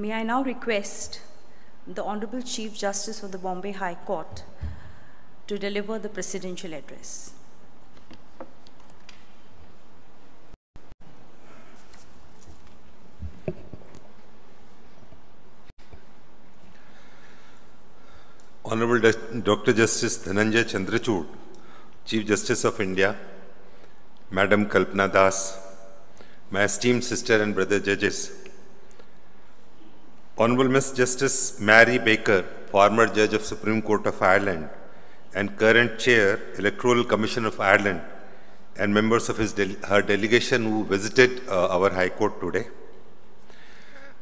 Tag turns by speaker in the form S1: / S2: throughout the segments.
S1: May I now request the Honorable Chief Justice of the Bombay High Court to deliver the presidential address.
S2: Honorable Dr. Justice Dhananjay Chandrachud, Chief Justice of India, Madam Kalpana Das, my esteemed sister and brother judges, Honorable Miss Justice Mary Baker, former Judge of Supreme Court of Ireland and current Chair, Electoral Commission of Ireland, and members of de her delegation who visited uh, our High Court today.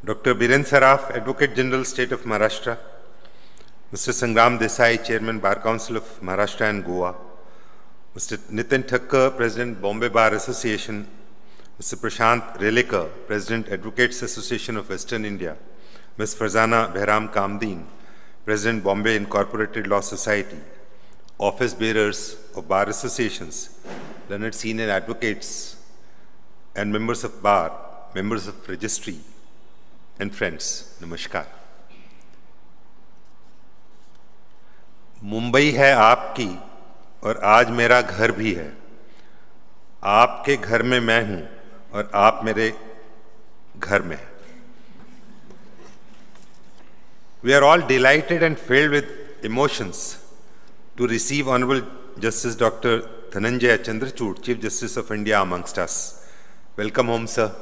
S2: Dr. Biren Saraf, Advocate General, State of Maharashtra, Mr. Sangram Desai, Chairman, Bar Council of Maharashtra and Goa, Mr. Nitin Thakkar, President, Bombay Bar Association, Mr. Prashant Relekar, President, Advocates Association of Western India, Ms. Farzana Behram Kamdeen, President, Bombay Incorporated Law Society, office bearers of bar associations, learned senior advocates, and members of bar, members of registry, and friends, Namaskar. Mumbai है आपकी और आज मेरा घर भी है आपके घर में मैं हूँ और आप मेरे घर में We are all delighted and filled with emotions to receive Honorable Justice Dr. Dhananjay Chandrachud, Chief Justice of India amongst us. Welcome home, sir.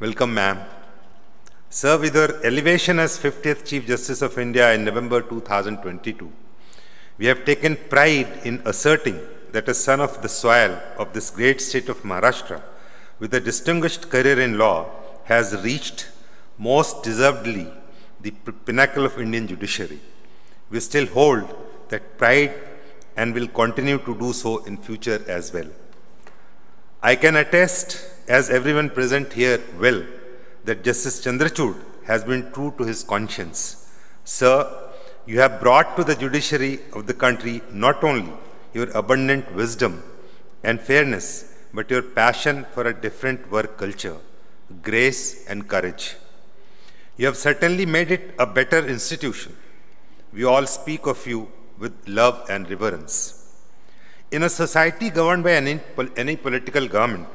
S2: Welcome, ma'am. Sir, with your elevation as 50th Chief Justice of India in November 2022, we have taken pride in asserting that a son of the soil of this great state of Maharashtra, with a distinguished career in law, has reached most deservedly the pinnacle of Indian judiciary. We still hold that pride and will continue to do so in future as well. I can attest, as everyone present here will, that Justice Chandrachud has been true to his conscience. Sir, you have brought to the judiciary of the country not only your abundant wisdom and fairness, but your passion for a different work culture, grace and courage. You have certainly made it a better institution. We all speak of you with love and reverence. In a society governed by any, any political government,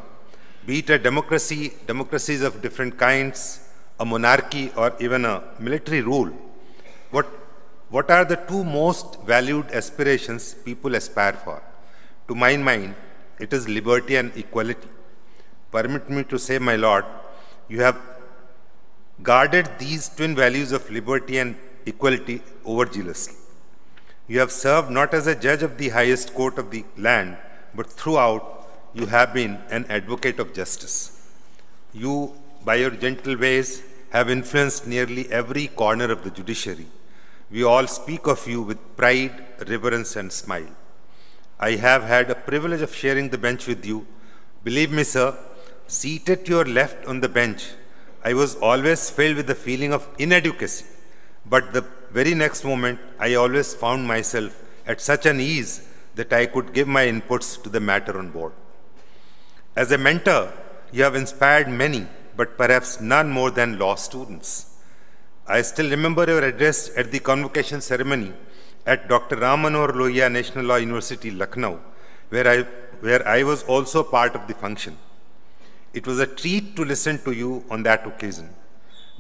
S2: be it a democracy, democracies of different kinds, a monarchy, or even a military rule, what what are the two most valued aspirations people aspire for? To my mind, it is liberty and equality. Permit me to say, my Lord, you have guarded these twin values of liberty and equality over jealously. You have served not as a judge of the highest court of the land, but throughout you have been an advocate of justice. You, by your gentle ways, have influenced nearly every corner of the judiciary we all speak of you with pride, reverence, and smile. I have had a privilege of sharing the bench with you. Believe me, sir, seated to your left on the bench, I was always filled with the feeling of inadequacy. But the very next moment, I always found myself at such an ease that I could give my inputs to the matter on board. As a mentor, you have inspired many, but perhaps none more than law students. I still remember your address at the convocation ceremony at Dr. Ram Manohar Lohia National Law University, Lucknow, where I, where I was also part of the function. It was a treat to listen to you on that occasion.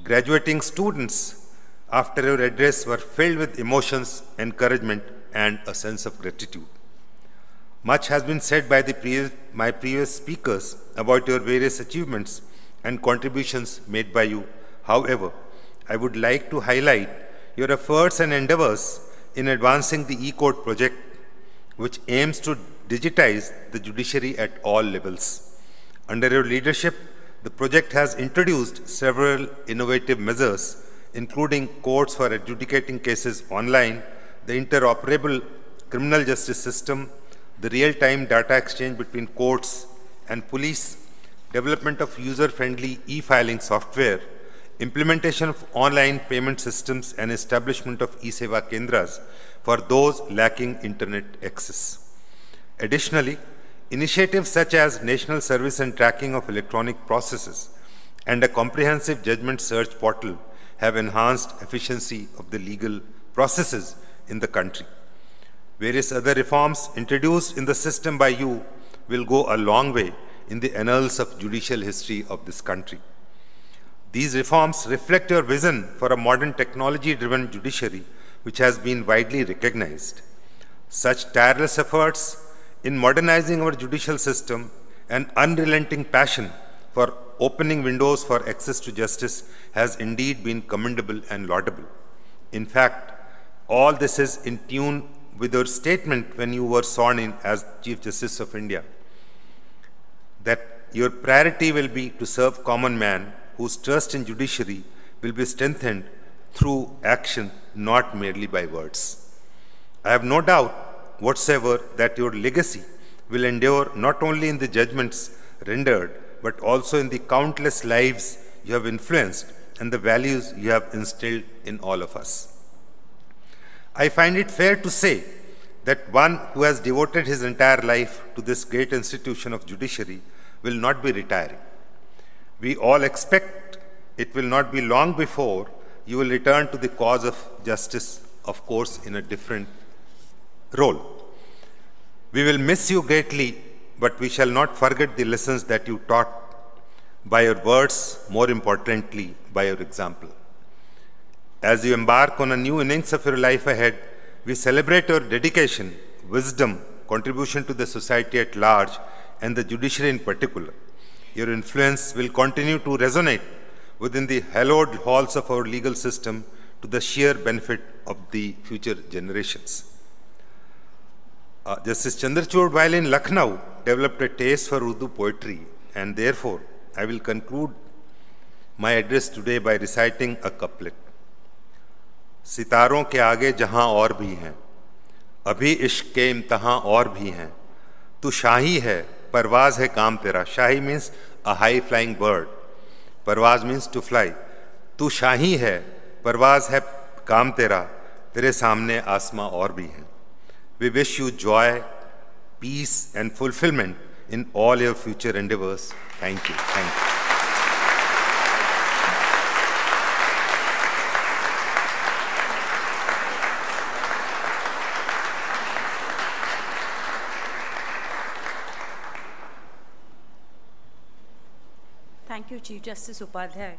S2: Graduating students, after your address, were filled with emotions, encouragement, and a sense of gratitude. Much has been said by my previous speakers about your various achievements and contributions made by you. However, I would like to highlight your efforts and endeavors in advancing the e-court project, which aims to digitize the judiciary at all levels. Under your leadership, the project has introduced several innovative measures, including courts for adjudicating cases online, the interoperable criminal justice system, the real-time data exchange between courts and police, development of user-friendly e-filing software, implementation of online payment systems and establishment of e-seva kendras for those lacking internet access. Additionally, initiatives such as national service and tracking of electronic processes and a comprehensive judgment search portal have enhanced efficiency of the legal processes in the country. Various other reforms introduced in the system by you will go a long way in the annals of judicial history of this country. These reforms reflect your vision for a modern technology driven judiciary which has been widely recognized. Such tireless efforts in modernizing our judicial system an unrelenting passion for opening windows for access to justice has indeed been commendable and laudable. In fact, all this is in tune with your statement when you were sworn in as Chief Justice of India that your priority will be to serve common man whose trust in judiciary will be strengthened through action, not merely by words. I have no doubt whatsoever that your legacy will endure not only in the judgments rendered, but also in the countless lives you have influenced and the values you have instilled in all of us. I find it fair to say that one who has devoted his entire life to this great institution of judiciary will not be retiring. We all expect it will not be long before you will return to the cause of justice, of course, in a different role. We will miss you greatly, but we shall not forget the lessons that you taught by your words, more importantly, by your example. As you embark on a new innings of your life ahead, we celebrate your dedication, wisdom, contribution to the society at large, and the judiciary in particular. Your influence will continue to resonate within the hallowed halls of our legal system to the sheer benefit of the future generations. Justice Chandrachud while in Lucknow developed a taste for Urdu poetry and therefore I will conclude my address today by reciting a couplet सितारों के आगे जहाँ और भी हैं अभी इश्क के इम्तहा और भी हैं तू शाही है परवाज है काम तेरा शाही means a high flying bird परवाज means to fly तू शाही है परवाज है काम तेरा तेरे सामने आसमां और भी हैं We wish you joy, peace, and fulfillment in all your future endeavors. Thank you. Thank you.
S1: Thank you, Chief Justice Upadhyaya.